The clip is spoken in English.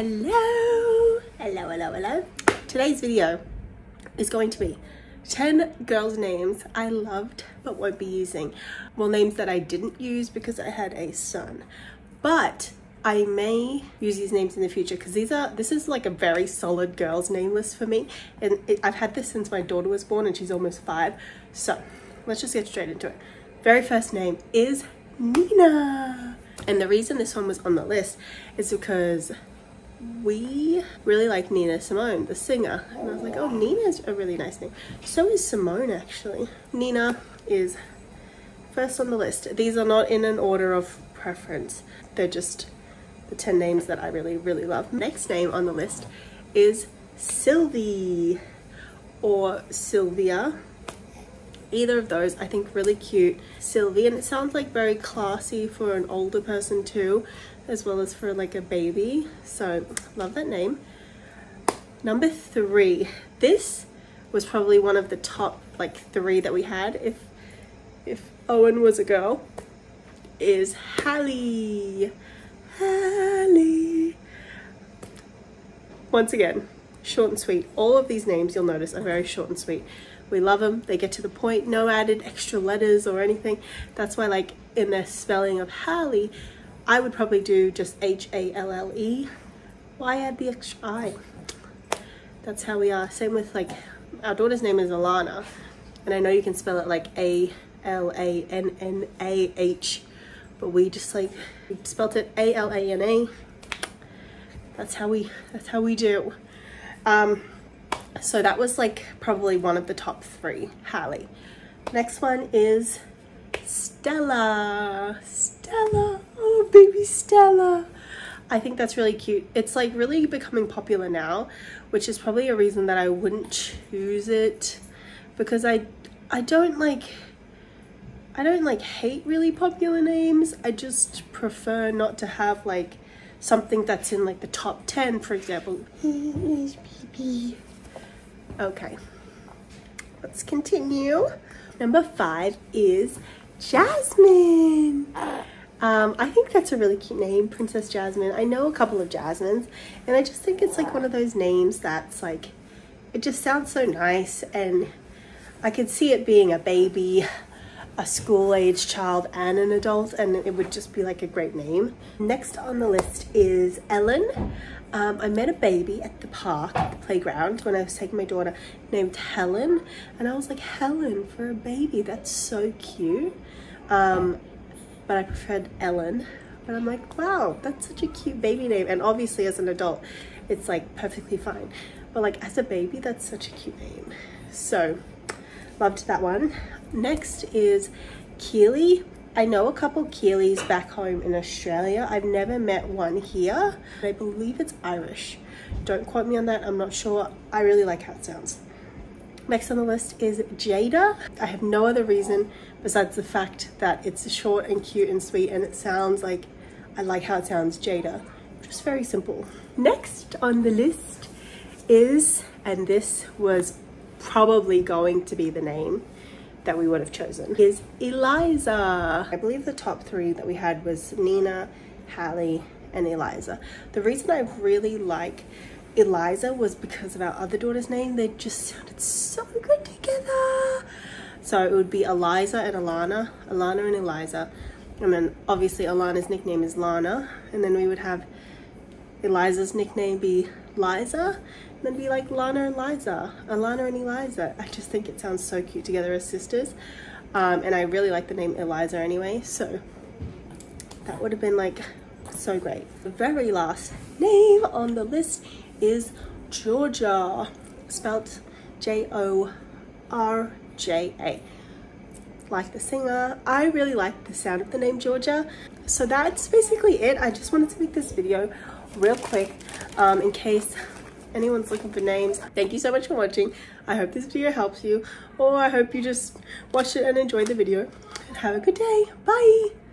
Hello, hello, hello, hello. Today's video is going to be 10 girls' names I loved but won't be using. Well, names that I didn't use because I had a son. But I may use these names in the future because these are this is like a very solid girls name list for me and it, I've had this since my daughter was born and she's almost five so let's just get straight into it very first name is Nina and the reason this one was on the list is because we really like Nina Simone, the singer. And I was like, oh, Nina's a really nice name. So is Simone, actually. Nina is first on the list. These are not in an order of preference. They're just the 10 names that I really, really love. Next name on the list is Sylvie or Sylvia. Either of those, I think really cute. Sylvie, and it sounds like very classy for an older person too, as well as for like a baby. So love that name. Number three, this was probably one of the top like three that we had if if Owen was a girl, is Hallie. Hallie. Once again, short and sweet. All of these names you'll notice are very short and sweet. We love them. They get to the point, no added extra letters or anything. That's why like in the spelling of Hallie, I would probably do just H-A-L-L-E. Why add the extra I? That's how we are. Same with like, our daughter's name is Alana. And I know you can spell it like A-L-A-N-N-A-H but we just like we spelt it A-L-A-N-A. That's how we that's how we do. Um, so that was like probably one of the top three, Hallie. Next one is Stella. Stella, oh baby Stella. I think that's really cute. It's like really becoming popular now, which is probably a reason that I wouldn't choose it because I I don't like I don't like hate really popular names. I just prefer not to have like something that's in like the top 10, for example. Okay, let's continue. Number five is Jasmine. Um, I think that's a really cute name, Princess Jasmine. I know a couple of Jasmines, and I just think it's like one of those names that's like, it just sounds so nice, and I could see it being a baby a school age child and an adult and it would just be like a great name. Next on the list is Ellen. Um, I met a baby at the park, the playground, when I was taking my daughter named Helen. And I was like, Helen for a baby, that's so cute. Um, but I preferred Ellen. But I'm like, wow, that's such a cute baby name. And obviously as an adult, it's like perfectly fine. But like as a baby, that's such a cute name. So loved that one. Next is Keely. I know a couple Keelys back home in Australia. I've never met one here. I believe it's Irish. Don't quote me on that, I'm not sure. I really like how it sounds. Next on the list is Jada. I have no other reason besides the fact that it's short and cute and sweet and it sounds like, I like how it sounds, Jada. Just very simple. Next on the list is, and this was probably going to be the name that we would have chosen is Eliza. I believe the top three that we had was Nina, Hallie, and Eliza. The reason I really like Eliza was because of our other daughter's name. They just sounded so good together. So it would be Eliza and Alana, Alana and Eliza. And then obviously Alana's nickname is Lana. And then we would have Eliza's nickname be Liza And then be like Lana and Liza, Alana and Eliza. I just think it sounds so cute together as sisters. Um, and I really like the name Eliza anyway, so that would have been like so great. The very last name on the list is Jorja, spelt J-O-R-J-A. Like the singer, I really like the sound of the name Jorja. So that's basically it. I just wanted to make this video real quick um, in case anyone's looking for names thank you so much for watching. I hope this video helps you or i hope you just watch it and enjoy the video. And have a good day. Bye